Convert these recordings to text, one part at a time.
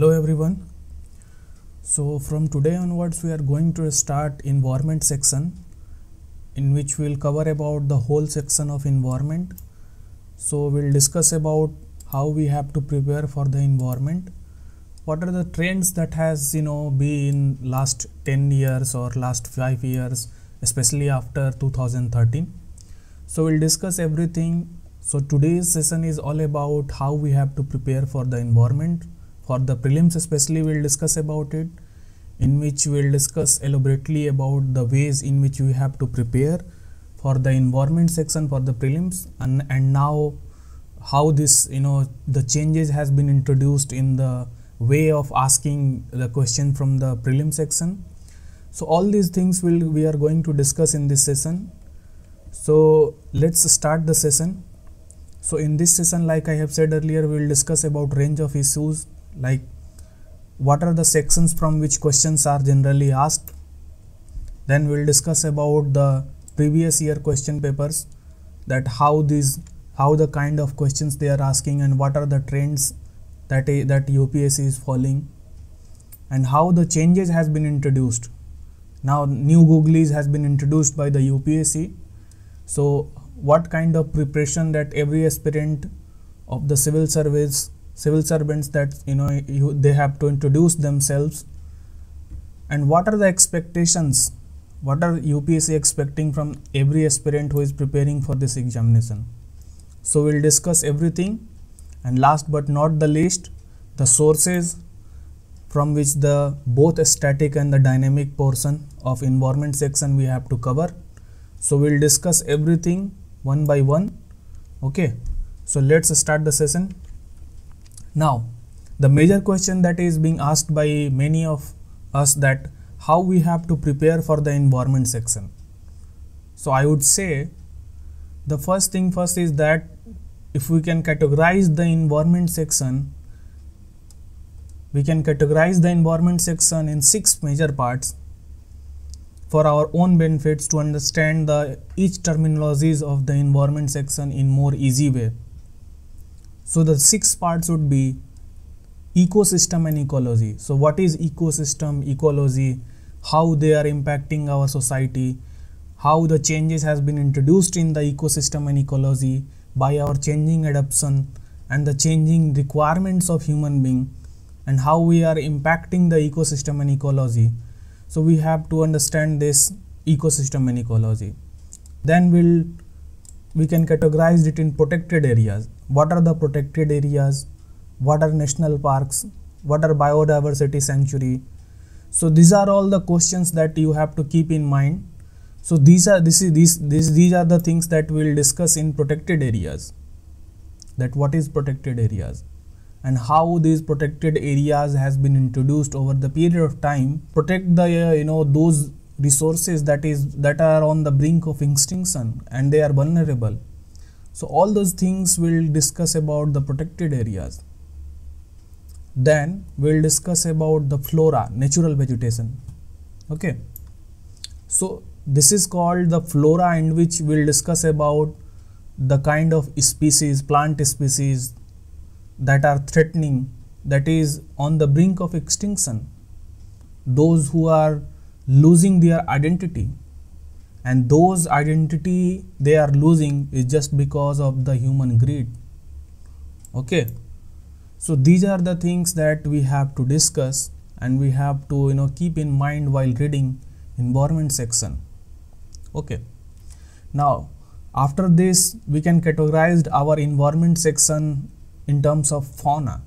hello everyone. So from today onwards we are going to start environment section in which we'll cover about the whole section of environment. So we'll discuss about how we have to prepare for the environment. What are the trends that has you know been last 10 years or last 5 years especially after 2013 so we'll discuss everything. So today's session is all about how we have to prepare for the environment for the prelims especially we'll discuss about it in which we'll discuss elaborately about the ways in which we have to prepare for the environment section for the prelims and, and now how this you know the changes has been introduced in the way of asking the question from the prelim section. So all these things will we are going to discuss in this session. So let's start the session. So in this session like i have said earlier we will discuss about range of issues like what are the sections from which questions are generally asked? Then we'll discuss about the previous year question papers that how these how the kind of questions they are asking and what are the trends that that UPSC is following and how the changes has been introduced. Now new googlies has been introduced by the UPSC so what kind of preparation that every aspirant of the civil service civil servants that you know you, they have to introduce themselves. And what are the expectations? What are UPSC expecting from every aspirant who is preparing for this examination? So we'll discuss everything. And last but not the least the sources from which the both static and the dynamic portion of environment section we have to cover. So we'll discuss everything one by one. Okay. So let's start the session now, the major question that is being asked by many of us that how we have to prepare for the environment section. So, I would say the first thing first is that if we can categorize the environment section, we can categorize the environment section in six major parts for our own benefits to understand the each terminologies of the environment section in more easy way. So the six parts would be ecosystem and ecology. So what is ecosystem, ecology, how they are impacting our society, how the changes has been introduced in the ecosystem and ecology by our changing adoption and the changing requirements of human being and how we are impacting the ecosystem and ecology. So we have to understand this ecosystem and ecology. Then we'll we can categorize it in protected areas what are the protected areas? What are national parks? What are biodiversity sanctuary? So these are all the questions that you have to keep in mind. So these are this is these these these are the things that we'll discuss in protected areas. That what is protected areas? And how these protected areas has been introduced over the period of time protect the uh, you know those resources that is that are on the brink of extinction and they are vulnerable so all those things we'll discuss about the protected areas. Then we'll discuss about the flora, natural vegetation. Okay. So this is called the flora in which we'll discuss about the kind of species, plant species that are threatening, that is on the brink of extinction. Those who are losing their identity and those identity they are losing is just because of the human greed. Okay? So these are the things that we have to discuss and we have to you know keep in mind while reading environment section. Okay? Now after this we can categorize our environment section in terms of fauna.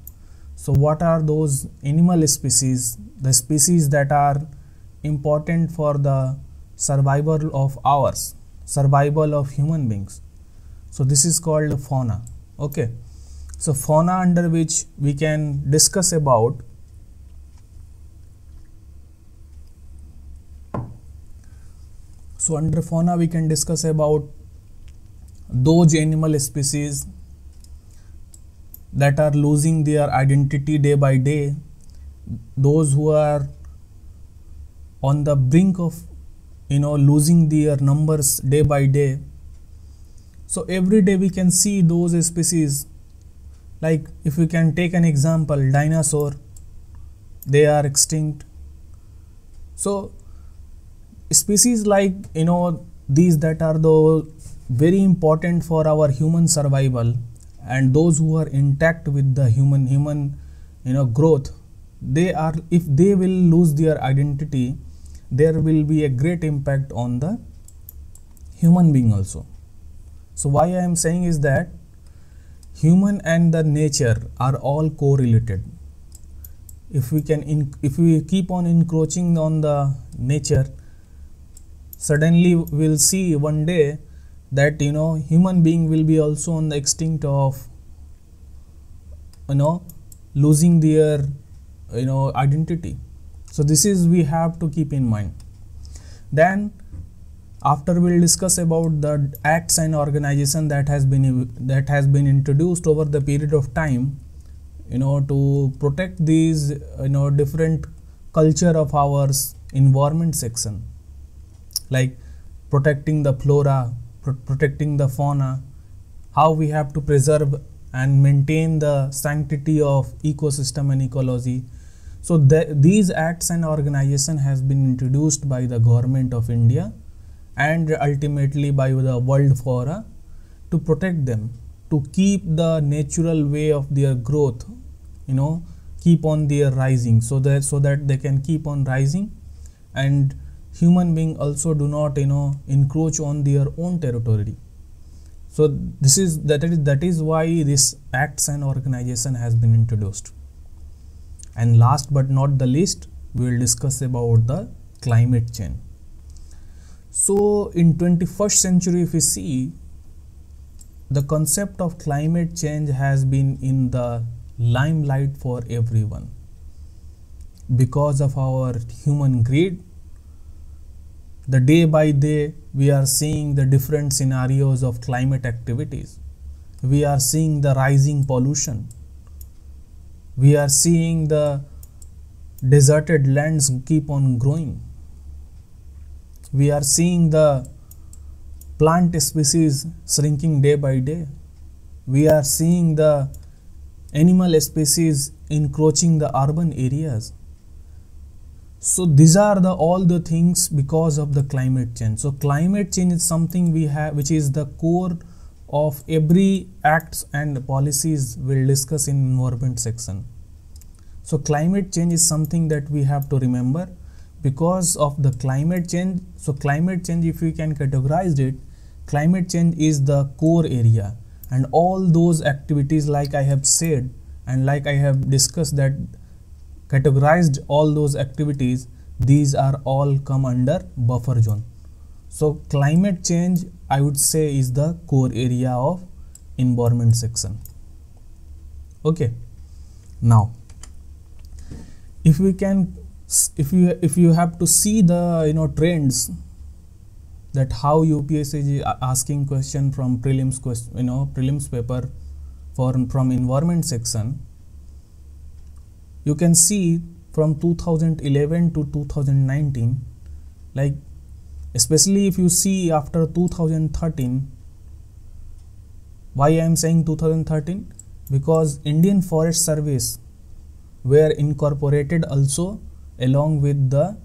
So what are those animal species? The species that are important for the survival of ours survival of human beings. So this is called fauna. Okay. So fauna under which we can discuss about so under fauna we can discuss about those animal species that are losing their identity day by day. Those who are on the brink of you know losing their numbers day by day. So every day we can see those species. Like if we can take an example dinosaur they are extinct. So species like you know these that are the very important for our human survival and those who are intact with the human human you know growth they are if they will lose their identity there will be a great impact on the human being also. So why i am saying is that human and the nature are all correlated. If we can if we keep on encroaching on the nature suddenly we'll see one day that you know human being will be also on the extinct of you know losing their you know identity so this is we have to keep in mind. Then after we'll discuss about the acts and organization that has been that has been introduced over the period of time you know to protect these you know different culture of ours environment section. Like protecting the flora pro protecting the fauna how we have to preserve and maintain the sanctity of ecosystem and ecology so the, these acts and organization has been introduced by the government of india and ultimately by the world fora to protect them to keep the natural way of their growth you know keep on their rising so that so that they can keep on rising. And human being also do not you know encroach on their own territory. So this is that is that is why this acts and organization has been introduced and last but not the least we will discuss about the climate change. So in 21st century if we see the concept of climate change has been in the limelight for everyone. Because of our human greed the day by day we are seeing the different scenarios of climate activities. We are seeing the rising pollution we are seeing the deserted lands keep on growing. We are seeing the plant species shrinking day by day. We are seeing the animal species encroaching the urban areas. So these are the all the things because of the climate change. So climate change is something we have which is the core of every acts and policies we'll discuss in environment section. So climate change is something that we have to remember because of the climate change. So climate change if we can categorize it climate change is the core area and all those activities like i have said and like i have discussed that categorized all those activities these are all come under buffer zone so climate change i would say is the core area of environment section. Okay. Now if we can if you if you have to see the you know trends that how UPSC is asking question from prelims question you know prelims paper for from environment section you can see from 2011 to 2019 like especially if you see after 2013 why I am saying 2013 because Indian Forest Service were incorporated also along with the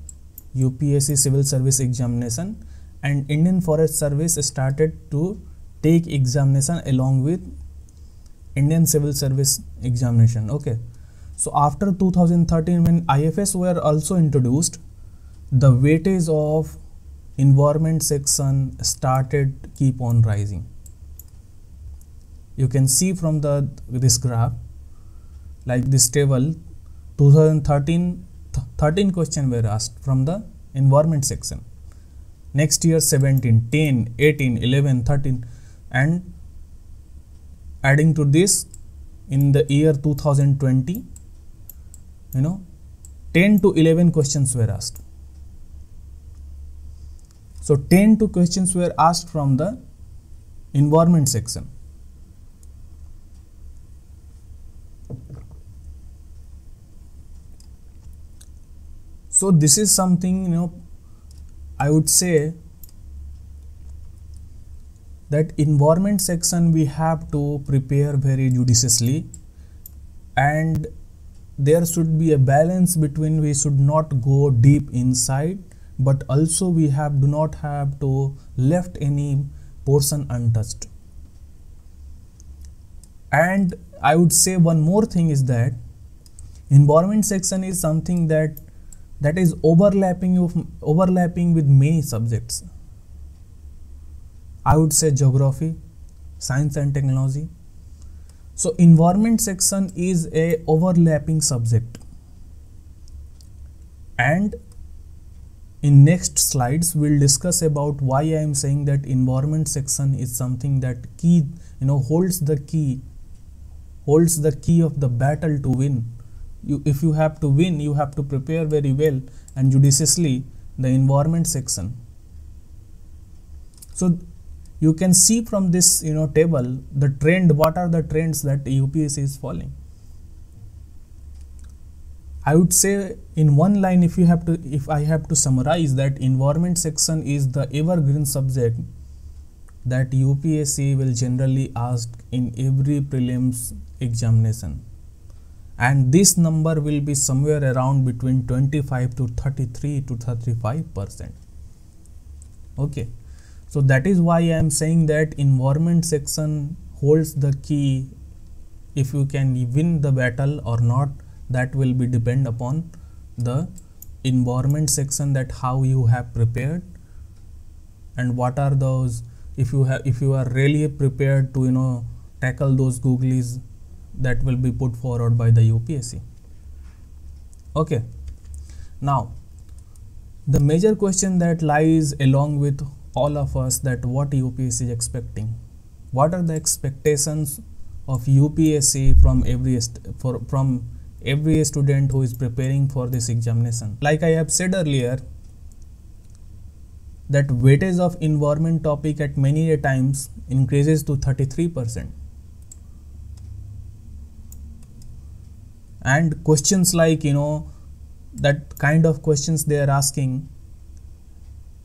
UPSC civil service examination and Indian Forest Service started to take examination along with Indian civil service examination okay? So after 2013 when IFS were also introduced, the weightage of environment section started keep on rising. You can see from the this graph like this table 2013 13 question were asked from the environment section next year 17 10 18 11 13 and adding to this in the year 2020 you know 10 to 11 questions were asked so 10 to questions were asked from the environment section. So this is something you know i would say that environment section we have to prepare very judiciously and there should be a balance between we should not go deep inside but also we have do not have to left any portion untouched. And i would say one more thing is that environment section is something that that is overlapping of overlapping with many subjects. I would say geography science and technology. So environment section is a overlapping subject. And in next slides we'll discuss about why i am saying that environment section is something that key you know holds the key holds the key of the battle to win. You if you have to win you have to prepare very well and judiciously the environment section. So you can see from this you know table the trend what are the trends that UPSC is following I would say in one line if you have to if I have to summarize that environment section is the evergreen subject that UPSC will generally ask in every prelims examination. And this number will be somewhere around between 25 to 33 to 35 percent. Okay. So that is why i am saying that environment section holds the key if you can win the battle or not that will be depend upon the environment section that how you have prepared and what are those if you have if you are really prepared to you know tackle those googlies that will be put forward by the UPSC. Okay. Now, the major question that lies along with all of us that what UPSC is expecting. What are the expectations of UPSC from every for from every student who is preparing for this examination? Like I have said earlier, that weightage of environment topic at many times increases to 33 percent and questions like you know that kind of questions they are asking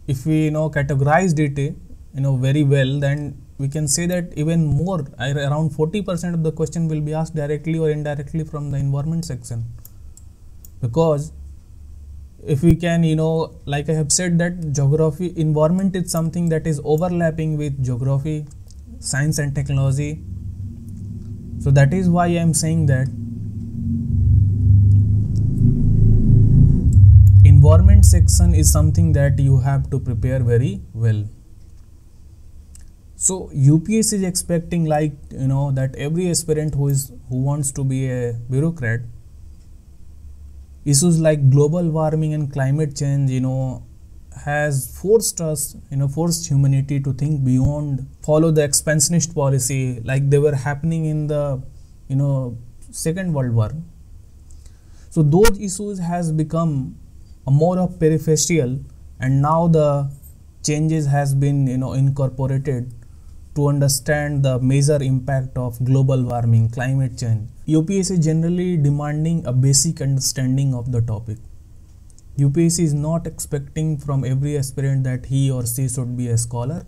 if we you know categorized it you know very well then we can say that even more around 40% of the question will be asked directly or indirectly from the environment section. Because if we can you know like i have said that geography environment is something that is overlapping with geography science and technology. So that is why i am saying that environment section is something that you have to prepare very well so UPS is expecting like you know that every aspirant who is who wants to be a bureaucrat issues like global warming and climate change you know has forced us you know forced humanity to think beyond follow the expansionist policy like they were happening in the you know second world war. So those issues has become more of peripheral and now the changes has been you know incorporated to understand the major impact of global warming climate change. UPSC is generally demanding a basic understanding of the topic. UPSC is not expecting from every aspirant that he or she should be a scholar.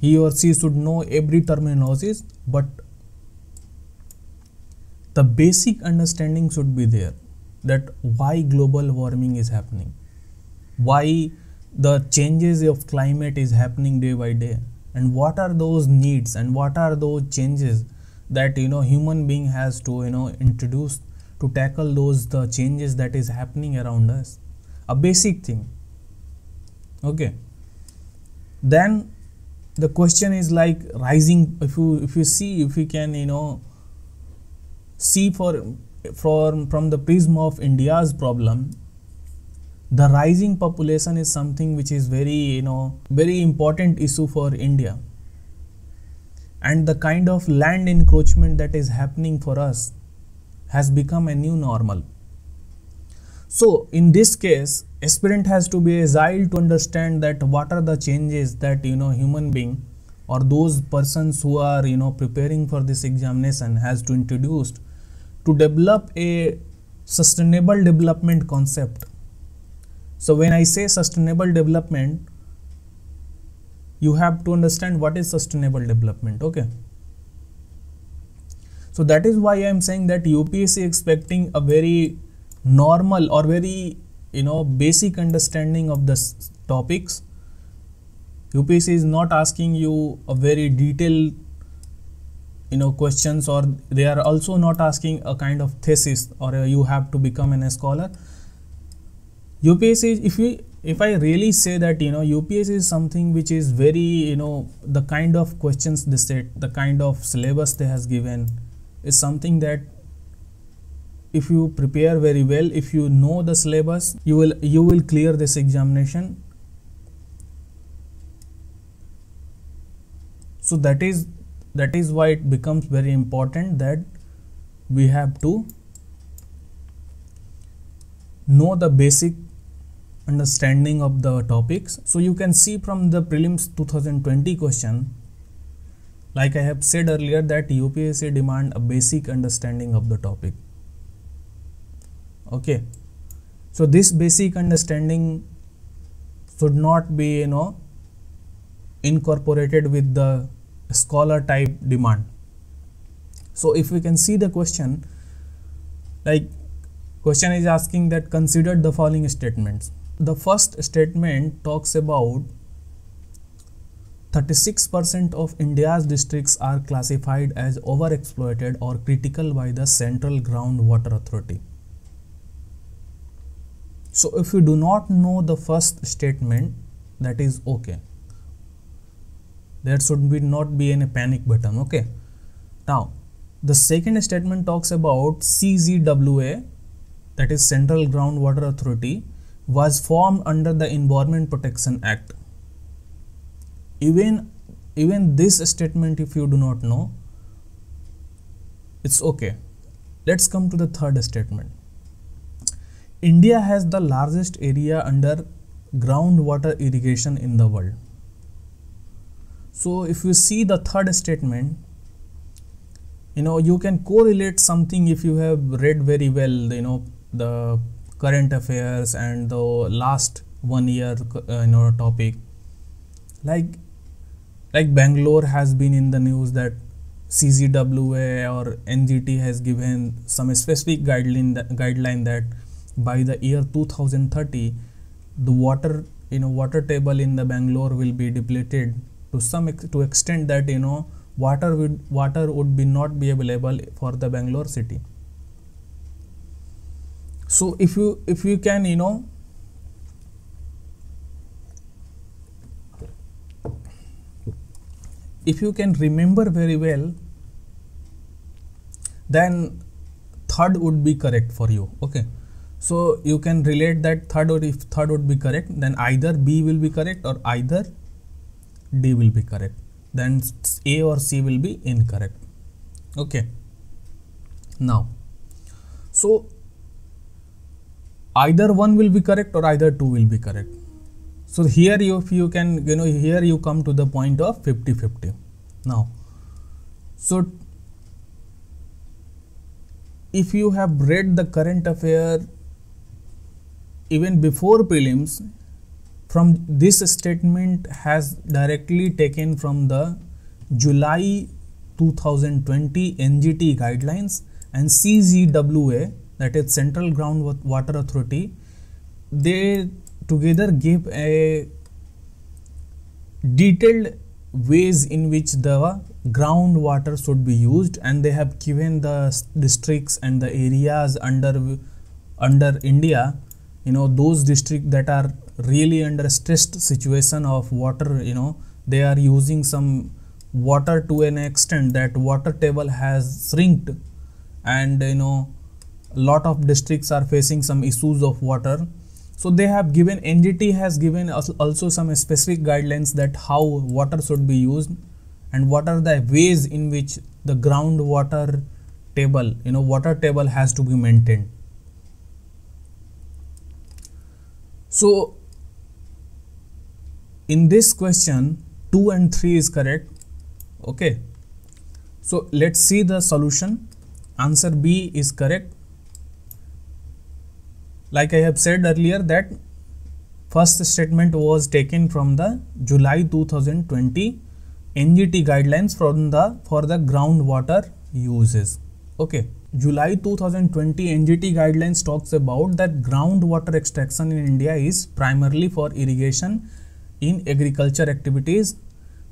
He or she should know every terminologies but the basic understanding should be there that why global warming is happening. Why the changes of climate is happening day by day and what are those needs and what are those changes that you know human being has to you know introduce to tackle those the changes that is happening around us? A basic thing. Okay. Then the question is like rising if you if you see if you can you know see for from, from the prism of India's problem, the rising population is something which is very, you know, very important issue for India. And the kind of land encroachment that is happening for us has become a new normal. So in this case, aspirant has to be agile to understand that what are the changes that you know human being or those persons who are you know preparing for this examination has to introduce to develop a sustainable development concept. So when I say sustainable development, you have to understand what is sustainable development, okay? so that is why i am saying that upsc expecting a very normal or very you know basic understanding of the topics upsc is not asking you a very detailed you know questions or they are also not asking a kind of thesis or you have to become an, a scholar upsc if you if i really say that you know upsc is something which is very you know the kind of questions they set the kind of syllabus they has given is something that if you prepare very well if you know the syllabus you will you will clear this examination. So that is that is why it becomes very important that we have to know the basic understanding of the topics. So you can see from the prelims 2020 question like i have said earlier that upsc demand a basic understanding of the topic. Okay. So this basic understanding should not be you know incorporated with the scholar type demand. So if we can see the question like question is asking that consider the following statements the first statement talks about 36% of India's districts are classified as overexploited or critical by the Central Groundwater Authority. So if you do not know the first statement, that is okay there should be not be any panic button okay now the second statement talks about CGWA that is Central Groundwater Authority was formed under the Environment Protection Act. Even even this statement if you do not know it's okay. Let's come to the third statement. India has the largest area under groundwater irrigation in the world. So if you see the third statement you know you can correlate something if you have read very well you know the current affairs and the last one year uh, you know topic like like bangalore has been in the news that cgwa or ngt has given some specific guideline that, guideline that by the year 2030 the water you know water table in the bangalore will be depleted to some ex to extent that you know water would water would be not be available for the Bangalore city. So if you if you can you know if you can remember very well then third would be correct for you okay? So you can relate that third or if third would be correct then either b will be correct or either D will be correct. Then A or C will be incorrect okay? Now so either one will be correct or either two will be correct. So here you if you can you know here you come to the point of 50 50 now so if you have read the current affair even before prelims from this statement has directly taken from the July 2020 NGT guidelines and CGWA that is Central Groundwater Authority they together give a detailed ways in which the groundwater should be used and they have given the districts and the areas under under India you know those districts that are really under stressed situation of water you know they are using some water to an extent that water table has shrinked and you know lot of districts are facing some issues of water. So they have given NGT has given also some specific guidelines that how water should be used and what are the ways in which the groundwater table you know water table has to be maintained. So in this question 2 and 3 is correct okay? So let's see the solution. Answer b is correct like i have said earlier that first statement was taken from the july 2020 ngt guidelines from the for the groundwater uses. Okay. July 2020 ngt guidelines talks about that groundwater extraction in india is primarily for irrigation in agriculture activities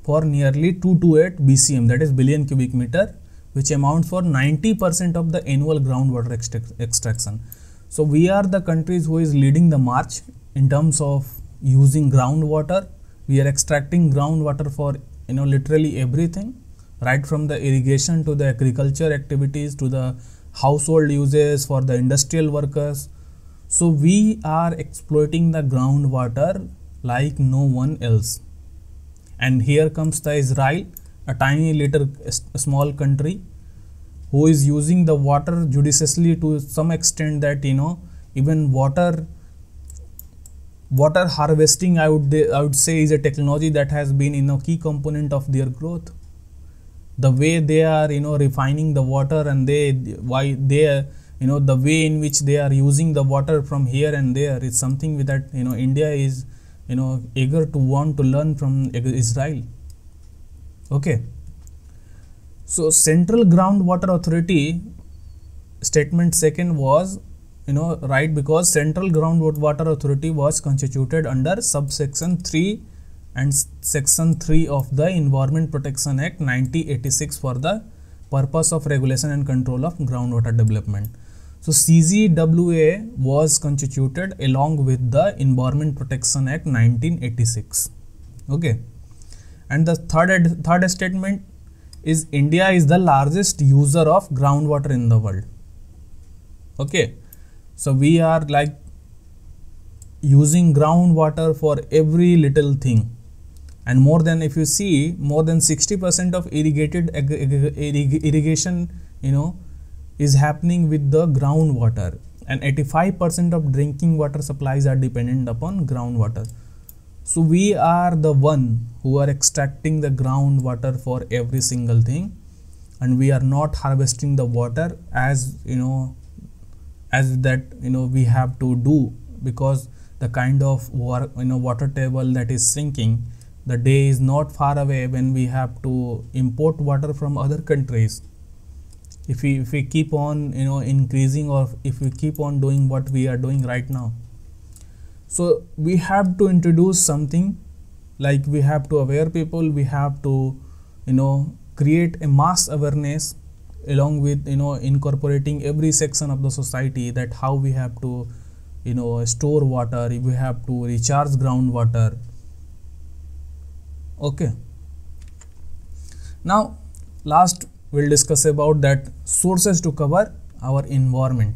for nearly 228 bcm that is billion cubic meter which amounts for 90% of the annual groundwater extraction so we are the countries who is leading the march in terms of using groundwater we are extracting groundwater for you know literally everything right from the irrigation to the agriculture activities to the household uses for the industrial workers. So we are exploiting the groundwater like no one else. And here comes the israel a tiny little small country who is using the water judiciously to some extent that you know even water water harvesting I would I would say is a technology that has been you know key component of their growth. The way they are you know refining the water and they why they you know the way in which they are using the water from here and there is something with that you know India is you know eager to want to learn from Israel. Okay so central groundwater authority statement second was you know right because central groundwater authority was constituted under subsection 3 and section 3 of the environment protection act 1986 for the purpose of regulation and control of groundwater development. So cgwa was constituted along with the environment protection act 1986 okay. And the third third statement is india is the largest user of groundwater in the world. Okay. So we are like using groundwater for every little thing. And more than if you see more than 60% of irrigated irrigation you know is happening with the groundwater. And 85% of drinking water supplies are dependent upon groundwater so we are the one who are extracting the groundwater for every single thing. And we are not harvesting the water as you know as that you know we have to do. Because the kind of war, you know water table that is sinking the day is not far away when we have to import water from other countries. If we if we keep on you know increasing or if we keep on doing what we are doing right now so we have to introduce something like we have to aware people we have to you know create a mass awareness along with you know incorporating every section of the society that how we have to you know store water we have to recharge groundwater. Okay. Now last we'll discuss about that sources to cover our environment.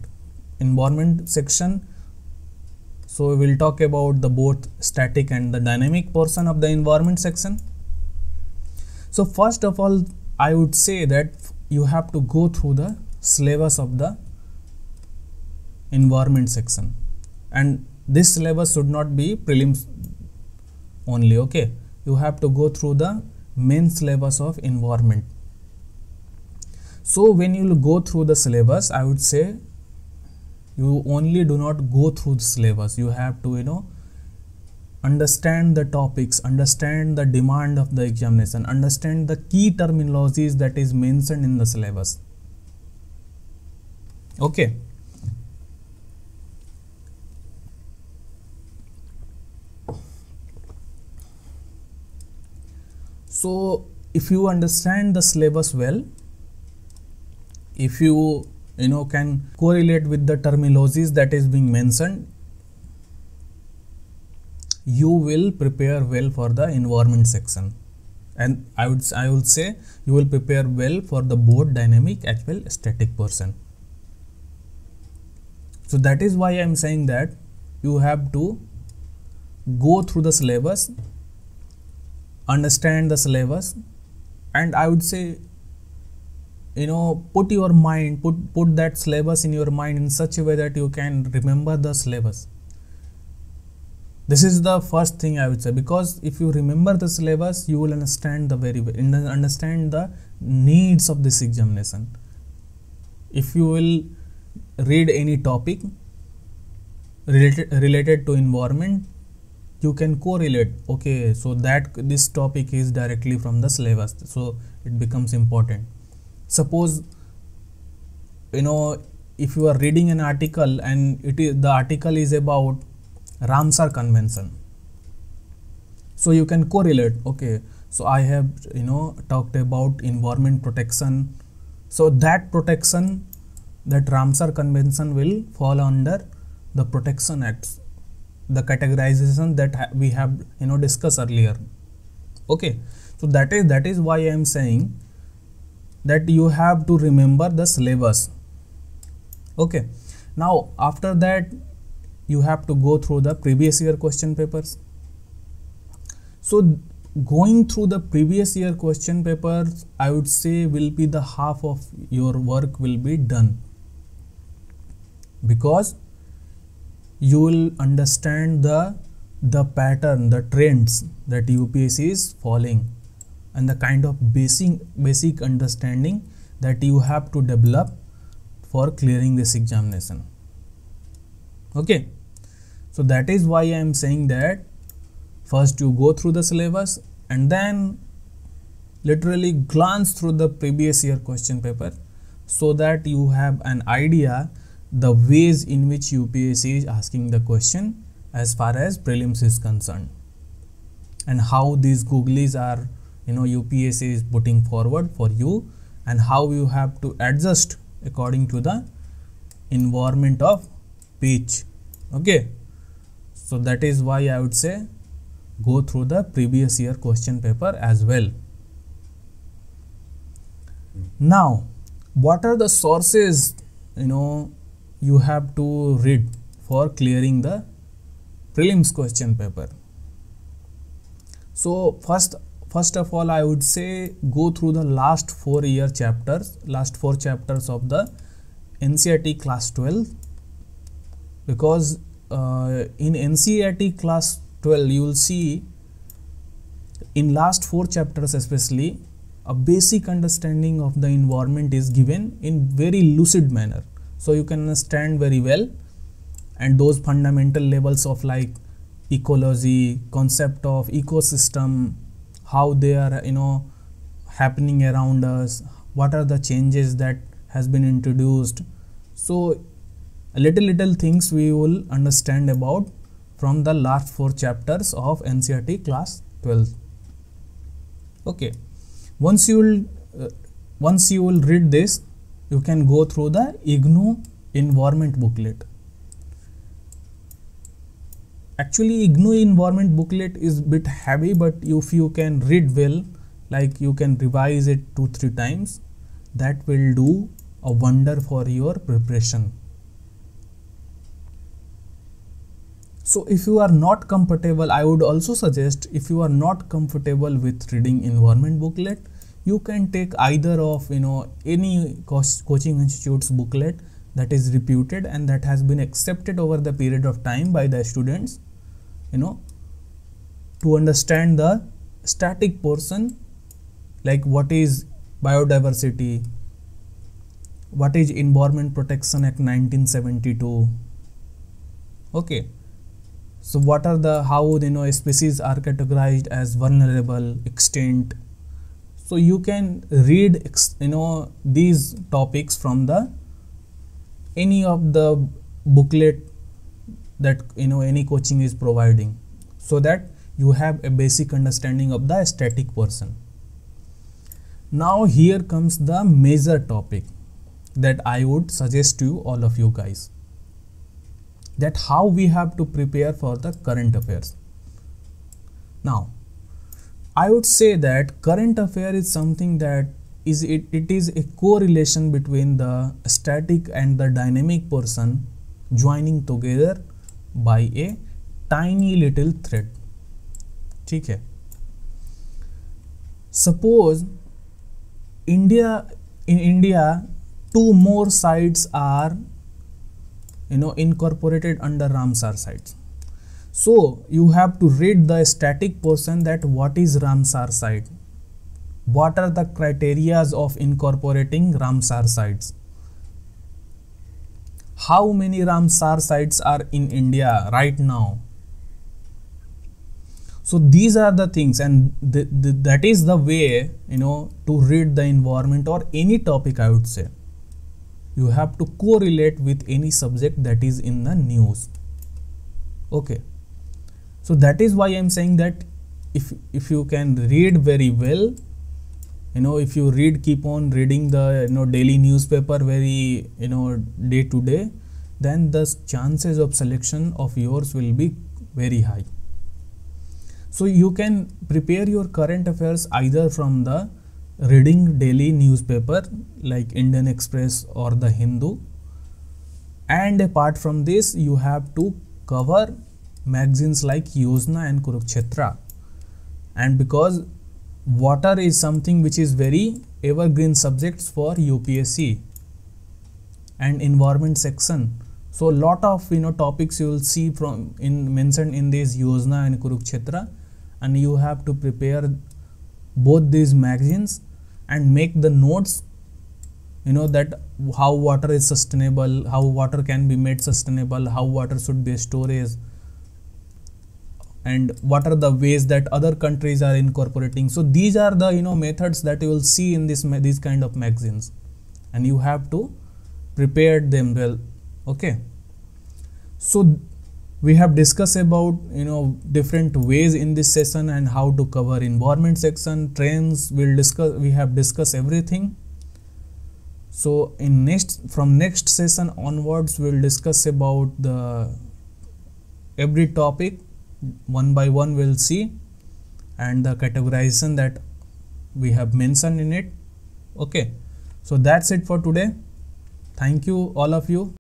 Environment section so we will talk about the both static and the dynamic portion of the environment section. So first of all i would say that you have to go through the syllabus of the environment section. And this syllabus should not be prelims only okay? You have to go through the main syllabus of environment. So when you go through the syllabus i would say you only do not go through the syllabus. You have to you know understand the topics understand the demand of the examination understand the key terminologies that is mentioned in the syllabus. Okay. So if you understand the syllabus well if you you know can correlate with the terminologies that is being mentioned you will prepare well for the environment section and I would I would say you will prepare well for the both dynamic as well static portion. So that is why I am saying that you have to go through the syllabus, understand the syllabus, and I would say you know put your mind put put that syllabus in your mind in such a way that you can remember the syllabus. This is the first thing i would say because if you remember the syllabus you will understand the very understand the needs of this examination. If you will read any topic related related to environment you can correlate okay so that this topic is directly from the syllabus so it becomes important suppose you know if you are reading an article and it is the article is about ramsar convention. So you can correlate okay so i have you know talked about environment protection. So that protection that ramsar convention will fall under the protection acts the categorization that ha we have you know discussed earlier. Okay so that is that is why i am saying that you have to remember the syllabus. Okay. Now after that you have to go through the previous year question papers. So going through the previous year question papers i would say will be the half of your work will be done. Because you will understand the the pattern the trends that UPSC is following and the kind of basic basic understanding that you have to develop for clearing this examination. Okay. So that is why I am saying that first you go through the syllabus and then literally glance through the previous year question paper so that you have an idea the ways in which UPSC is asking the question as far as prelims is concerned and how these googlies are you know UPSC is putting forward for you and how you have to adjust according to the environment of pitch. Okay? So that is why I would say go through the previous year question paper as well. Now what are the sources you know you have to read for clearing the prelims question paper? So first first of all i would say go through the last four year chapters last four chapters of the ncert class 12 because uh, in ncert class 12 you will see in last four chapters especially a basic understanding of the environment is given in very lucid manner. So you can understand very well. And those fundamental levels of like ecology concept of ecosystem how they are you know happening around us what are the changes that has been introduced. So little little things we will understand about from the last four chapters of NCERT class 12 okay. Once you will uh, once you will read this you can go through the IGNOU environment booklet. Actually IGNOU environment booklet is bit heavy but if you can read well like you can revise it two three times that will do a wonder for your preparation. So if you are not comfortable, I would also suggest if you are not comfortable with reading environment booklet, you can take either of you know any coaching institutes booklet that is reputed and that has been accepted over the period of time by the students you know to understand the static portion like what is biodiversity what is environment protection act 1972 okay. So what are the how you know species are categorized as vulnerable extinct. So you can read you know these topics from the any of the booklet that you know any coaching is providing so that you have a basic understanding of the static person. Now here comes the major topic that i would suggest to you all of you guys that how we have to prepare for the current affairs. Now I would say that current affair is something that is it, it is a correlation between the static and the dynamic person joining together by a tiny little thread ठीक है suppose India in India two more sites are you know incorporated under Ramsar sites so you have to read the static portion that what is Ramsar site. What are the criterias of incorporating Ramsar sites? How many Ramsar sites are in India right now? So these are the things and th th that is the way you know to read the environment or any topic I would say. you have to correlate with any subject that is in the news okay so that is why i'm saying that if if you can read very well you know if you read keep on reading the you know daily newspaper very you know day to day then the chances of selection of yours will be very high. So you can prepare your current affairs either from the reading daily newspaper like Indian Express or the Hindu. And apart from this you have to cover magazines like Yojana and Kurukshetra. And because water is something which is very evergreen subjects for UPSC and environment section. So lot of you know topics you will see from in mentioned in this Yojana and Kurukshetra and you have to prepare both these magazines and make the notes you know that how water is sustainable how water can be made sustainable how water should be stored and what are the ways that other countries are incorporating. So these are the you know methods that you will see in this these kind of magazines. And you have to prepare them well. Okay. So we have discussed about you know different ways in this session and how to cover environment section trends. We'll discuss we have discussed everything. So in next from next session onwards we'll discuss about the every topic one by one we'll see. And the categorization that we have mentioned in it. Okay. So that's it for today. Thank you all of you